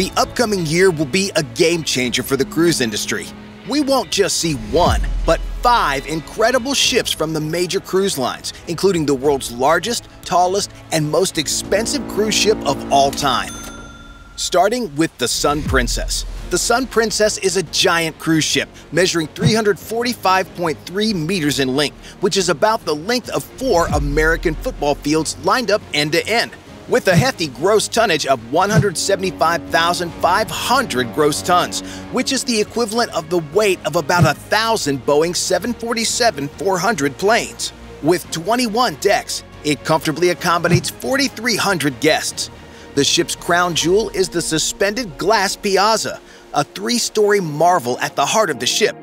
The upcoming year will be a game changer for the cruise industry. We won't just see one, but five incredible ships from the major cruise lines, including the world's largest, tallest, and most expensive cruise ship of all time. Starting with the Sun Princess. The Sun Princess is a giant cruise ship measuring 345.3 meters in length, which is about the length of four American football fields lined up end to end. With a hefty gross tonnage of 175,500 gross tons, which is the equivalent of the weight of about a thousand Boeing 747-400 planes. With 21 decks, it comfortably accommodates 4,300 guests. The ship's crown jewel is the suspended glass piazza, a three story marvel at the heart of the ship.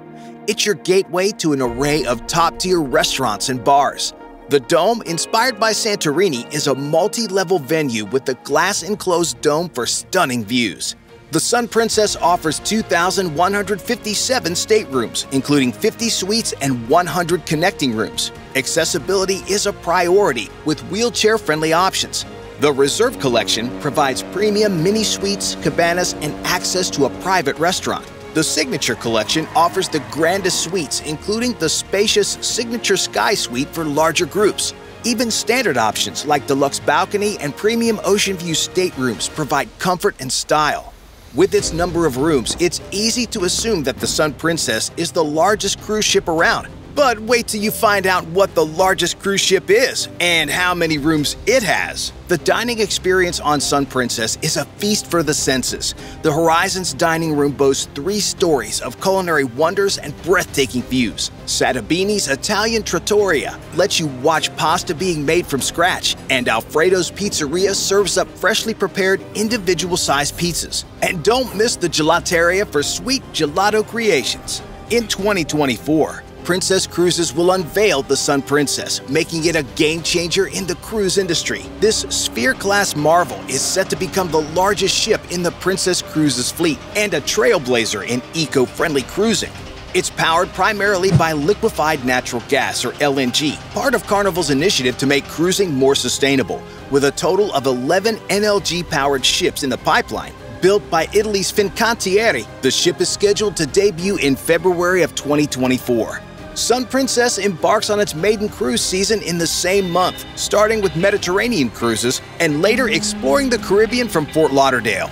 It's your gateway to an array of top tier restaurants and bars. The dome, inspired by Santorini, is a multi level venue with a glass enclosed dome for stunning views. The Sun Princess offers 2,157 staterooms, including 50 suites and 100 connecting rooms. Accessibility is a priority with wheelchair friendly options. The Reserve Collection provides premium mini suites, cabanas, and access to a private restaurant. The Signature Collection offers the grandest suites, including the spacious Signature Sky Suite for larger groups. Even standard options like deluxe balcony and premium ocean view staterooms provide comfort and style. With its number of rooms, it's easy to assume that the Sun Princess is the largest cruise ship around, but wait till you find out what the largest cruise ship is and how many rooms it has. The dining experience on Sun Princess is a feast for the senses. The Horizons dining room boasts three stories of culinary wonders and breathtaking views. Sabatini's Italian Trattoria lets you watch pasta being made from scratch, and Alfredo's Pizzeria serves up freshly prepared individual sized pizzas. And don't miss the Gelateria for sweet gelato creations. In 2024, Princess Cruises will unveil the Sun Princess, making it a game changer in the cruise industry. This Sphere class marvel is set to become the largest ship in the Princess Cruises fleet and a trailblazer in eco friendly cruising. It's powered primarily by liquefied natural gas, or LNG, part of Carnival's initiative to make cruising more sustainable. With a total of 11 NLG powered ships in the pipeline, built by Italy's Fincantieri, the ship is scheduled to debut in February of 2024. Sun Princess embarks on its maiden cruise season in the same month, starting with Mediterranean cruises and later exploring the Caribbean from Fort Lauderdale.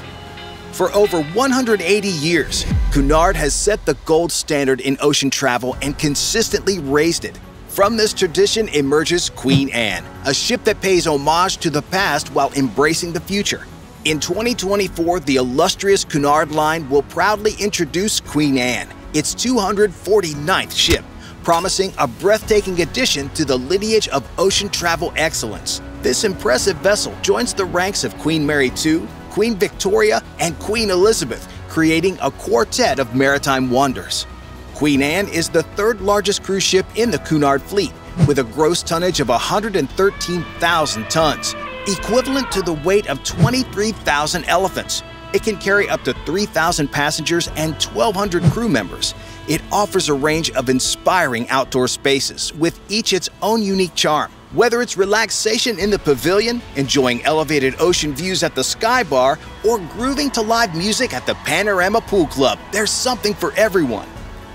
For over 180 years, Cunard has set the gold standard in ocean travel and consistently raised it. From this tradition emerges Queen Anne, a ship that pays homage to the past while embracing the future. In 2024, the illustrious Cunard line will proudly introduce Queen Anne, its 249th ship promising a breathtaking addition to the lineage of ocean travel excellence. This impressive vessel joins the ranks of Queen Mary II, Queen Victoria, and Queen Elizabeth, creating a quartet of maritime wonders. Queen Anne is the third largest cruise ship in the Cunard fleet, with a gross tonnage of 113,000 tons, equivalent to the weight of 23,000 elephants. It can carry up to 3,000 passengers and 1,200 crew members. It offers a range of inspiring outdoor spaces, with each its own unique charm. Whether it's relaxation in the pavilion, enjoying elevated ocean views at the Sky Bar, or grooving to live music at the Panorama Pool Club, there's something for everyone.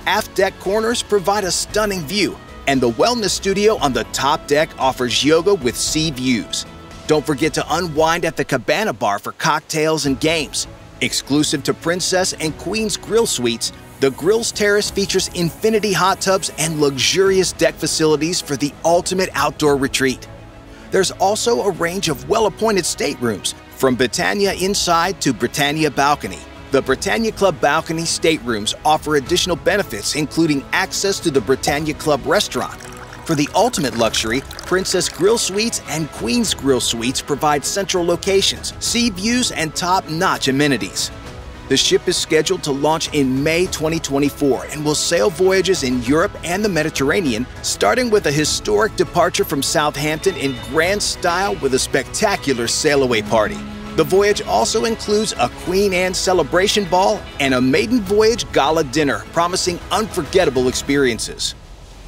Aft deck corners provide a stunning view, and the wellness studio on the top deck offers yoga with sea views. Don't forget to unwind at the Cabana Bar for cocktails and games. Exclusive to Princess and Queen's Grill Suites, the Grills Terrace features infinity hot tubs and luxurious deck facilities for the ultimate outdoor retreat. There's also a range of well appointed staterooms, from Britannia Inside to Britannia Balcony. The Britannia Club Balcony staterooms offer additional benefits, including access to the Britannia Club restaurant, for the ultimate luxury, Princess Grill Suites and Queen's Grill Suites provide central locations, sea views, and top-notch amenities. The ship is scheduled to launch in May 2024 and will sail voyages in Europe and the Mediterranean, starting with a historic departure from Southampton in grand style with a spectacular sail-away party. The voyage also includes a Queen Anne celebration ball and a maiden voyage gala dinner, promising unforgettable experiences.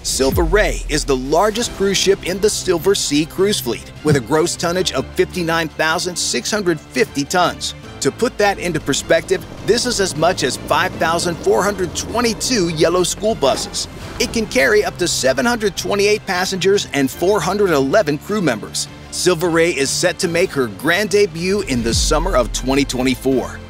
Silver Ray is the largest cruise ship in the Silversea cruise fleet, with a gross tonnage of 59,650 tons. To put that into perspective, this is as much as 5,422 yellow school buses. It can carry up to 728 passengers and 411 crew members. Silver Ray is set to make her grand debut in the summer of 2024.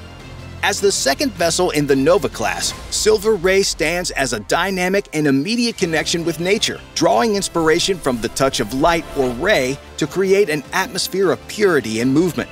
As the second vessel in the Nova class, Silver Ray stands as a dynamic and immediate connection with nature, drawing inspiration from the touch of light or ray to create an atmosphere of purity and movement.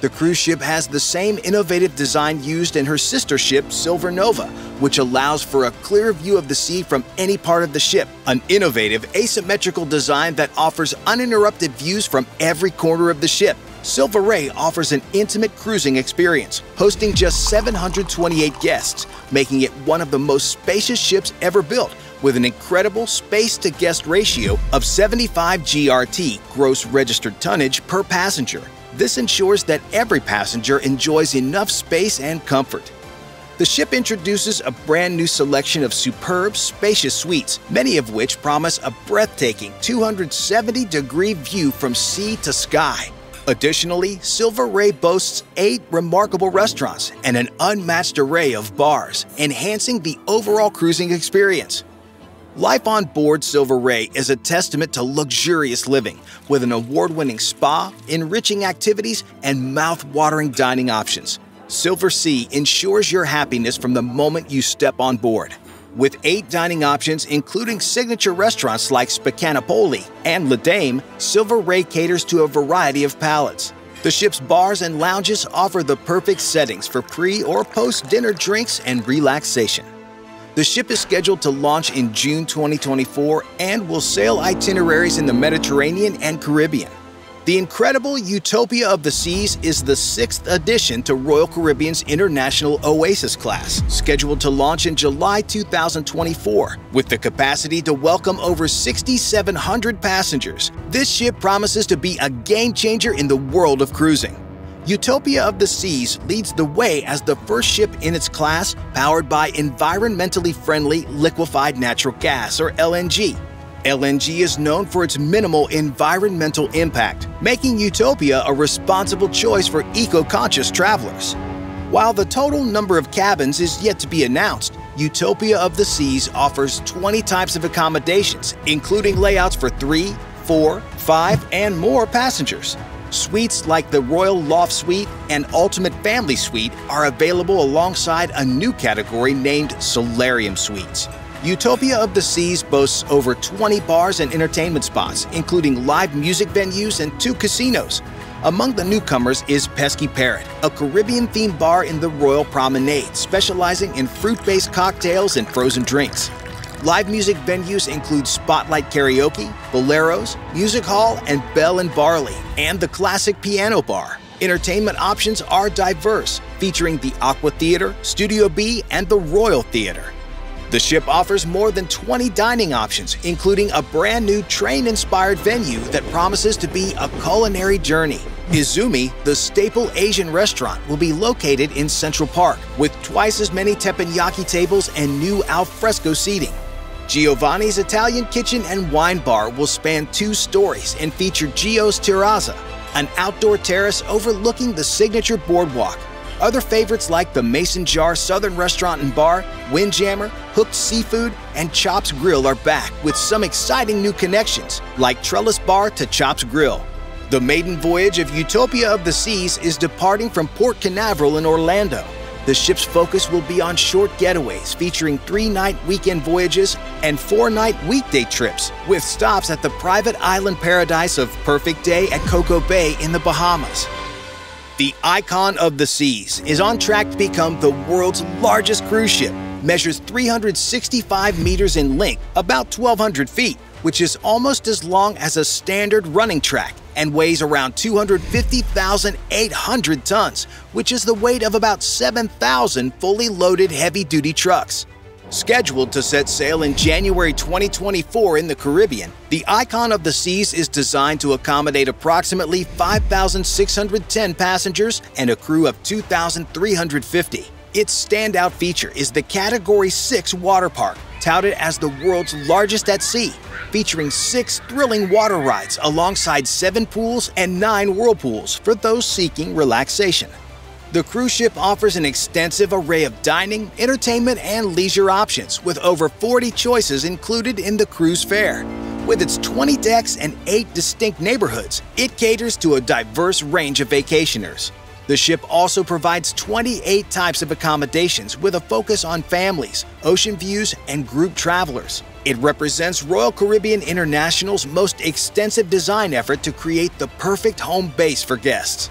The cruise ship has the same innovative design used in her sister ship, Silver Nova, which allows for a clear view of the sea from any part of the ship, an innovative asymmetrical design that offers uninterrupted views from every corner of the ship. Silver Ray offers an intimate cruising experience, hosting just 728 guests, making it one of the most spacious ships ever built, with an incredible space to guest ratio of 75 GRT gross registered tonnage per passenger. This ensures that every passenger enjoys enough space and comfort. The ship introduces a brand new selection of superb, spacious suites, many of which promise a breathtaking 270 degree view from sea to sky. Additionally, Silver Ray boasts eight remarkable restaurants and an unmatched array of bars, enhancing the overall cruising experience. Life on board Silver Ray is a testament to luxurious living, with an award winning spa, enriching activities, and mouth watering dining options. Silversea ensures your happiness from the moment you step on board. With eight dining options, including signature restaurants like Spaccanapoli and La Dame, Silver Ray caters to a variety of palates. The ship's bars and lounges offer the perfect settings for pre or post dinner drinks and relaxation. The ship is scheduled to launch in June 2024 and will sail itineraries in the Mediterranean and Caribbean. The incredible Utopia of the Seas is the sixth addition to Royal Caribbean's International Oasis class, scheduled to launch in July 2024. With the capacity to welcome over 6,700 passengers, this ship promises to be a game changer in the world of cruising. Utopia of the Seas leads the way as the first ship in its class powered by environmentally friendly liquefied natural gas, or LNG. LNG is known for its minimal environmental impact, making Utopia a responsible choice for eco-conscious travelers. While the total number of cabins is yet to be announced, Utopia of the Seas offers 20 types of accommodations, including layouts for 3, 4, 5, and more passengers. Suites like the Royal Loft Suite and Ultimate Family Suite are available alongside a new category named Solarium Suites. Utopia of the Seas boasts over 20 bars and entertainment spots, including live music venues and two casinos. Among the newcomers is Pesky Parrot, a Caribbean themed bar in the Royal Promenade, specializing in fruit based cocktails and frozen drinks. Live music venues include Spotlight Karaoke, Boleros, Music Hall, and Bell and Barley, and the Classic Piano Bar. Entertainment options are diverse, featuring the Aqua Theater, Studio B, and the Royal Theater. The ship offers more than 20 dining options, including a brand new train-inspired venue that promises to be a culinary journey. Izumi, the staple Asian restaurant, will be located in Central Park, with twice as many teppanyaki tables and new alfresco seating. Giovanni's Italian Kitchen and Wine Bar will span two stories and feature Gio's Terrazza, an outdoor terrace overlooking the signature boardwalk. Other favorites like the Mason Jar Southern Restaurant and Bar, Windjammer, Hooked Seafood, and Chops Grill are back with some exciting new connections, like Trellis Bar to Chops Grill. The maiden voyage of Utopia of the Seas is departing from Port Canaveral in Orlando. The ship's focus will be on short getaways featuring three night weekend voyages and four night weekday trips, with stops at the private island paradise of Perfect Day at CocoCay in the Bahamas. The Icon of the Seas is on track to become the world's largest cruise ship, measures 365 meters in length, about 1,200 feet, which is almost as long as a standard running track, and weighs around 250,800 tons, which is the weight of about 7,000 fully loaded heavy duty trucks. Scheduled to set sail in January 2024 in the Caribbean, the Icon of the Seas is designed to accommodate approximately 5,610 passengers and a crew of 2,350. Its standout feature is the Category 6 water park, touted as the world's largest at sea, featuring six thrilling water rides alongside seven pools and nine whirlpools for those seeking relaxation. The cruise ship offers an extensive array of dining, entertainment, and leisure options, with over 40 choices included in the cruise fare. With its 20 decks and 8 distinct neighborhoods, it caters to a diverse range of vacationers. The ship also provides 28 types of accommodations with a focus on families, ocean views, and group travelers. It represents Royal Caribbean International's most extensive design effort to create the perfect home base for guests.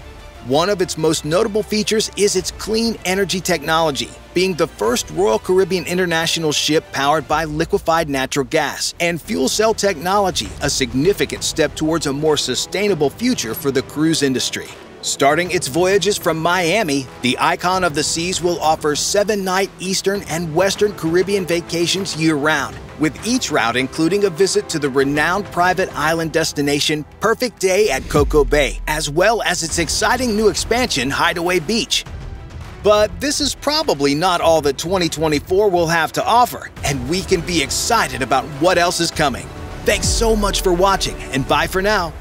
One of its most notable features is its clean energy technology, being the first Royal Caribbean International ship powered by liquefied natural gas and fuel cell technology, a significant step towards a more sustainable future for the cruise industry. Starting its voyages from Miami, the Icon of the Seas will offer seven night Eastern and Western Caribbean vacations year round, with each route including a visit to the renowned private island destination Perfect Day at CocoCay, as well as its exciting new expansion, Hideaway Beach. But this is probably not all that 2024 will have to offer, and we can be excited about what else is coming. Thanks so much for watching, and bye for now.